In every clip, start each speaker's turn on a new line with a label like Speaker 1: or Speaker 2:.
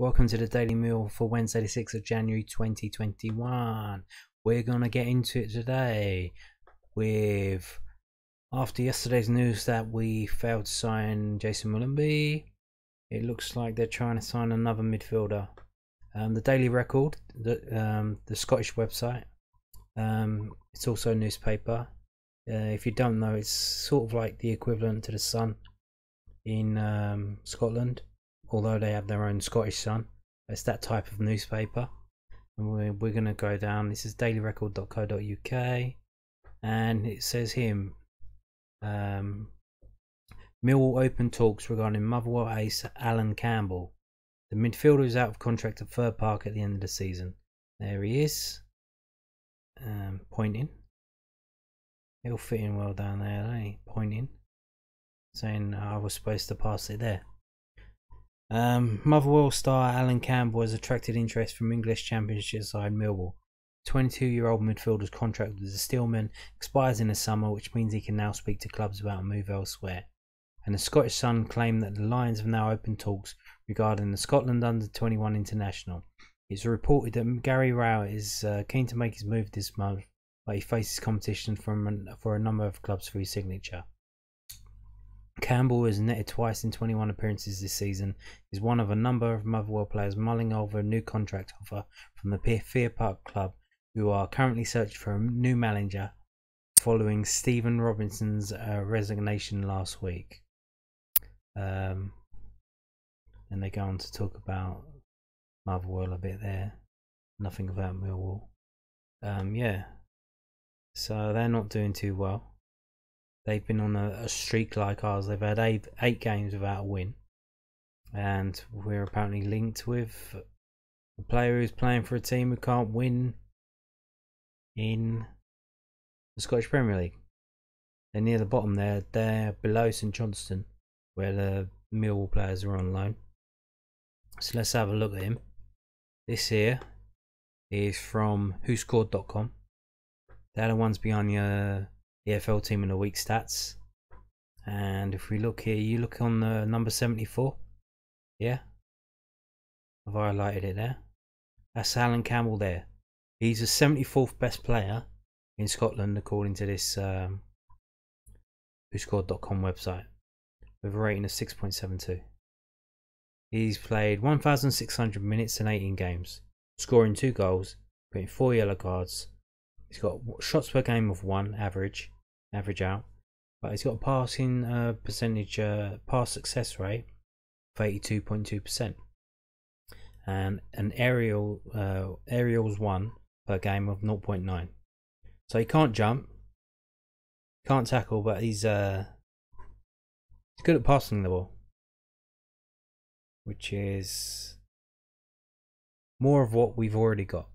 Speaker 1: Welcome to the Daily Millwall for Wednesday, the 6th of January 2021. We're going to get into it today with after yesterday's news that we failed to sign Jason Molumby. It looks like they're trying to sign another midfielder. Um, the Daily Record, the, um, the Scottish website, um, it's also a newspaper. Uh, if you don't know, it's sort of like the equivalent to the Sun in um, Scotland although they have their own Scottish Sun. It's that type of newspaper. And we're, we're going to go down. This is dailyrecord.co.uk. And it says him. um, Millwall open talks regarding Motherwell ace Allan Campbell. The midfielder is out of contract at Fir Park at the end of the season. There he is. Um, pointing. He'll fit in well down there, don't? Pointing. Saying I was supposed to pass it there. Um, Motherwell star Allan Campbell has attracted interest from English Championship side Millwall. 22-year-old midfielder's contract with the Steelmen expires in the summer, which means he can now speak to clubs about a move elsewhere. And the Scottish Sun claim that the Lions have now opened talks regarding the Scotland under-21 international. It's reported that Gary Rowett is uh, keen to make his move this month, but he faces competition from for a number of clubs for his signature. Campbell has netted twice in 21 appearances this season. Is one of a number of Motherwell players mulling over a new contract offer from the Fir Park club, who are currently searching for a new manager following Stephen Robinson's uh, resignation last week. Um, and they go on to talk about Motherwell a bit there. Nothing about Millwall. Um, yeah. So they're not doing too well. They've been on a, a streak like ours. They've had eight, eight games without a win. And we're apparently linked with a player who's playing for a team who can't win in the Scottish Premier League. They're near the bottom there. They're below St Johnstone, where the Millwall players are on loan. So let's have a look at him. This here is from WhoScored.com. They're the ones behind uh, your EFL team in the week stats. And if we look here, you look on the number 74. Yeah. I've highlighted it there. That's Allan Campbell there. He's the 74th best player in Scotland according to this um, WhoScored.com website with a rating of 6.72. He's played 1,600 minutes and 18 games, scoring two goals, getting four yellow cards. He's got shots per game of one average, average out. But he's got a passing uh, percentage, uh, pass success rate of 82.2%. And an aerial, uh, aerials one per game of 0.9. So he can't jump, can't tackle, but he's uh, he's good at passing the ball, which is more of what we've already got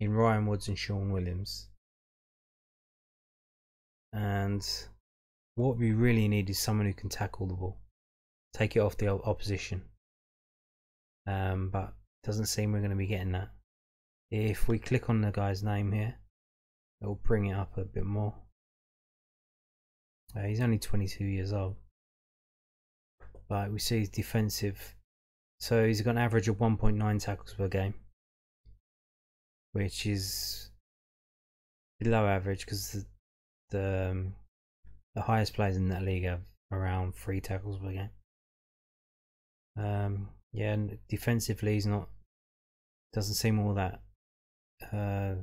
Speaker 1: in Ryan Woods and Shaun Williams. And what we really need is someone who can tackle the ball, take it off the opposition. Um, but doesn't seem we're going to be getting that. If we click on the guy's name here, it'll bring it up a bit more. Uh, he's only 22 years old. But we see his defensive. So he's got an average of 1.9 tackles per game. Which is below average because the the um, the highest players in that league have around three tackles per game. Um, yeah, and defensively he's not doesn't seem all that. Uh,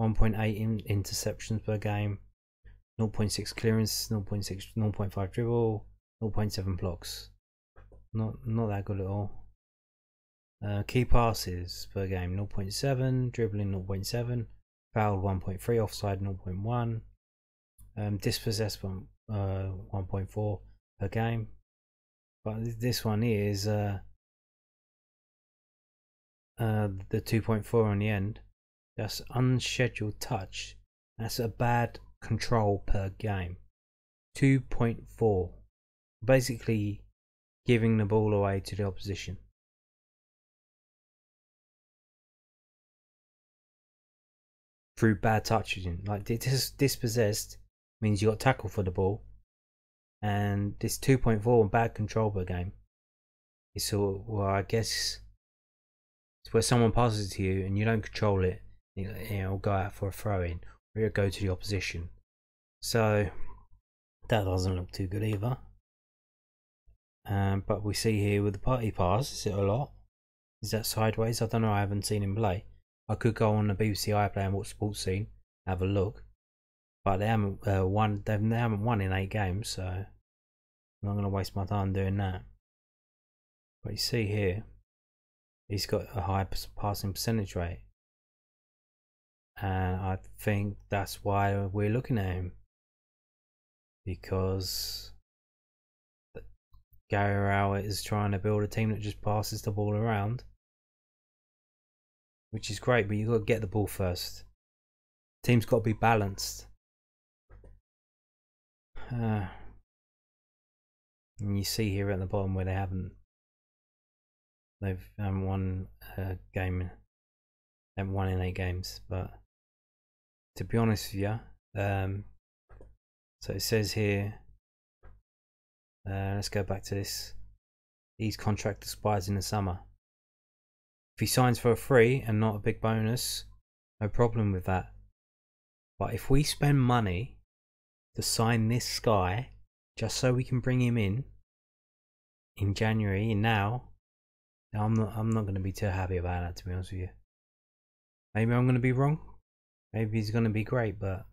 Speaker 1: 1.8 in, interceptions per game, 0.6 clearance, 0.6, 0.5 dribble, 0.7 blocks. Not not that good at all. Uh, key passes per game 0.7, dribbling 0.7, fouled 1.3, offside 0.1, um, dispossessed uh, 1.4 per game. But this one is uh, uh, the 2.4 on the end. That's unscheduled touch. That's a bad control per game. 2.4. Basically giving the ball away to the opposition. Through bad touches, like dis dispossessed means you got tackle for the ball, and this 2.4 bad control per game is so well. I guess It's where someone passes to you and you don't control it. You know, it'll go out for a throw in, or it'll go to the opposition. So that doesn't look too good either. Um, but we see here with the party pass, is it a lot? Is that sideways? I don't know. I haven't seen him play. I could go on the BBC iPlayer and watch Sports Scene, have a look. But they haven't uh, won. They haven't won in eight games, so I'm not going to waste my time doing that. But you see here, he's got a high passing percentage rate, and I think that's why we're looking at him because Gary Rowett is trying to build a team that just passes the ball around, which is great. But you've got to get the ball first. Team's got to be balanced. Uh, and you see here at the bottom where they haven't they've um, won a game they haven't won in eight games but to be honest with you um, so it says here uh, let's go back to this his contract expires in the summer if he signs for a free and not a big bonus no problem with that but if we spend money to sign this guy just so we can bring him in in January and now I'm not I'm not going to be too happy about that to be honest with you. Maybe I'm going to be wrong. Maybe he's going to be great, but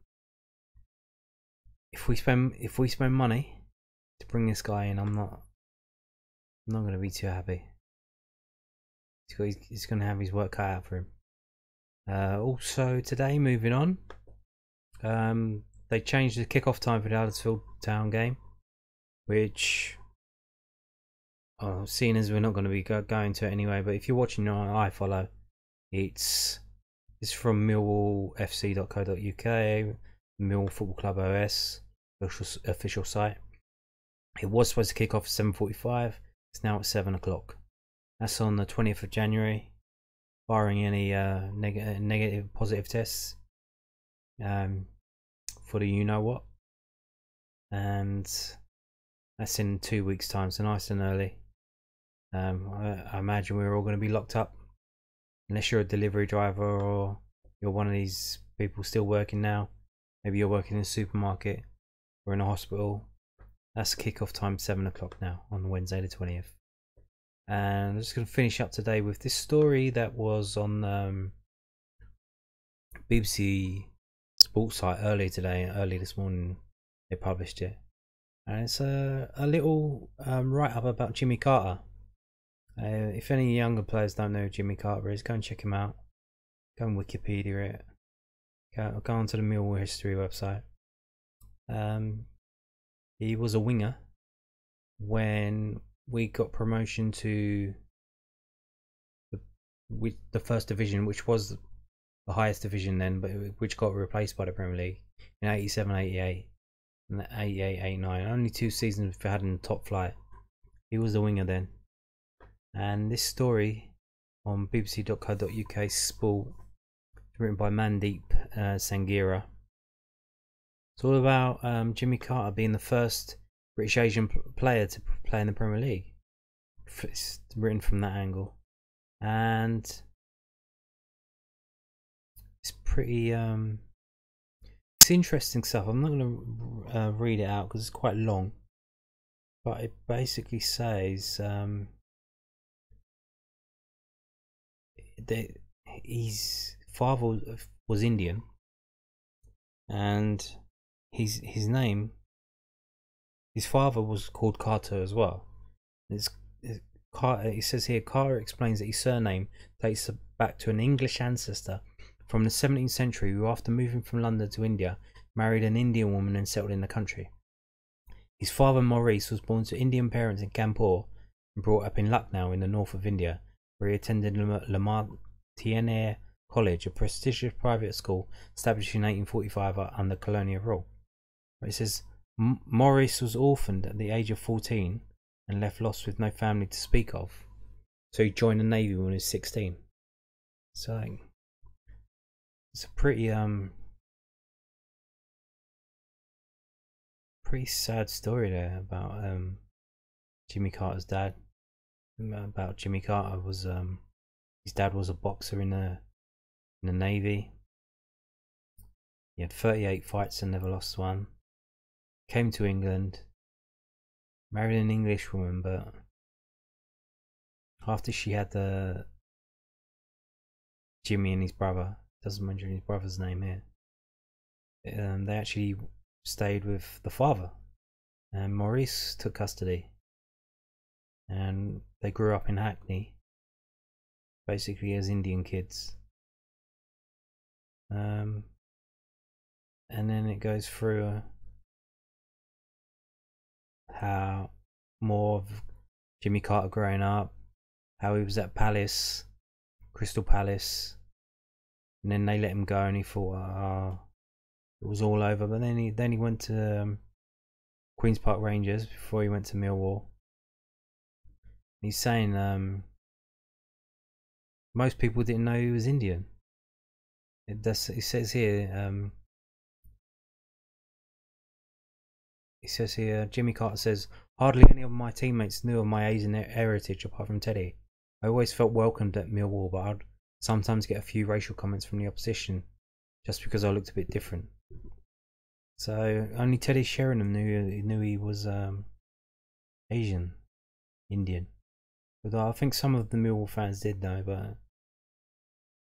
Speaker 1: if we spend if we spend money to bring this guy in, I'm not I'm not going to be too happy. He's, he's going to have his work cut out for him. Uh, also today, moving on, um, they changed the kickoff time for the Huddersfield Town game, which, oh, seeing as we're not going to be go going to it anyway, but if you're watching on iFollow, it's it's from millwallfc.co.uk, Mill Football Club OS official, official site. It was supposed to kick off at 7:45. It's now at seven o'clock. That's on the 20th of January, barring any uh, neg- negative positive tests. Um, for the you know what. And that's in two weeks' time, so nice and early. Um, I, I imagine we're all going to be locked up, unless you're a delivery driver or you're one of these people still working now. Maybe you're working in a supermarket or in a hospital. That's kickoff time, seven o'clock now on Wednesday the twentieth. And I'm just going to finish up today with this story that was on um, BBC sports site earlier today, early this morning. They published it, and it's a a little um, write up about Jimmy Carter. Uh, if any younger players don't know who Jimmy Carter is, go and check him out. Go and Wikipedia it. Go, go onto the Millwall History website. Um, he was a winger when we got promotion to the, the first division, which was the highest division then, but which got replaced by the Premier League in 87 88 and 88 89. Only two seasons we had in the top flight. He was the winger then. And this story on bbc.co.uk sport written by Mandeep uh, Sanghera. It's all about um, Jimmy Carter being the first British Asian player to play in the Premier League. It's written from that angle. And it's pretty um it's interesting stuff i'm not going to uh, read it out because it's quite long but it basically says um that his father was indian and his his name his father was called carter as well it's, it's Carter, it says here Carter explains that his surname dates back to an English ancestor from the 17th century who, after moving from London to India, married an Indian woman and settled in the country. His father Maurice was born to Indian parents in Kanpur and brought up in Lucknow in the north of India, where he attended Le Martiniere College, a prestigious private school established in 1845 uh, under colonial rule. It says Maurice was orphaned at the age of 14 and left lost with no family to speak of. So he joined the Navy when he was 16. So it's a pretty um pretty sad story there about um Jimmy Carter's dad. About Jimmy Carter was um His dad was a boxer in the in the navy. He had 38 fights and never lost one. Came to England, married an English woman, but after she had the Jimmy and his brother, doesn't mention his brother's name here. Um, they actually stayed with the father, and Maurice took custody. And they grew up in Hackney, basically as Indian kids. Um, and then it goes through how more of Jimmy Carter growing up, how he was at Palace, Crystal Palace, and then they let him go, and he thought, oh, it was all over. But then he then he went to um, Queens Park Rangers before he went to Millwall. He's saying um, most people didn't know he was Indian. It, it says here. Um, he says here, Jimmy Carter says, hardly any of my teammates knew of my Asian heritage apart from Teddy. I always felt welcomed at Millwall, but I'd sometimes get a few racial comments from the opposition just because I looked a bit different. So only Teddy Sheringham knew knew he was um, Asian, Indian. But I think some of the Millwall fans did know, but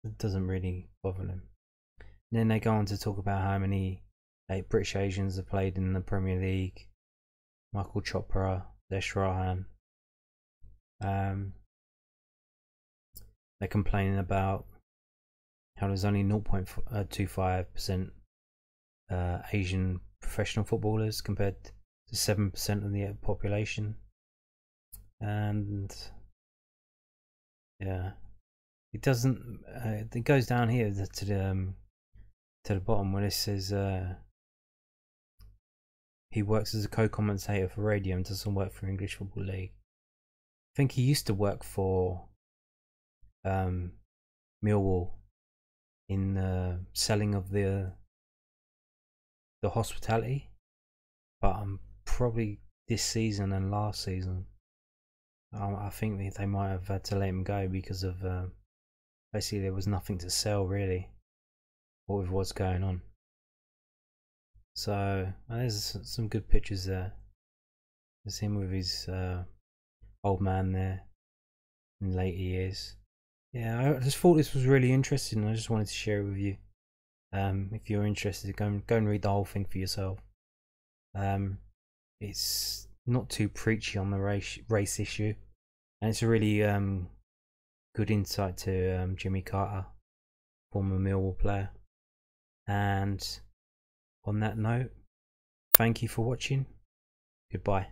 Speaker 1: it doesn't really bother them. And then they go on to talk about how many like, British Asians have played in the Premier League. Michael Chopra, Zesh Rehman. Um, they're complaining about how there's only 0.25% uh, uh, Asian professional footballers compared to 7% of the population. And yeah, it doesn't. Uh, it goes down here to the um, to the bottom where it says uh, he works as a co-commentator for radio and does some work for English Football League. I think he used to work for um, Millwall in the selling of the the hospitality, but I'm probably this season and last season. Um, I think they might have had to let him go because of uh, basically there was nothing to sell really, with what's going on. So there's some good pictures there. There's him with his uh, old man there in later years. Yeah, I just thought this was really interesting. I just wanted to share it with you. Um, if you're interested, go and, go and read the whole thing for yourself. Um, it's not too preachy on the race race issue, and it's a really um, good insight to um, Jimmy Carter, former Millwall player. And on that note, thank you for watching. Goodbye.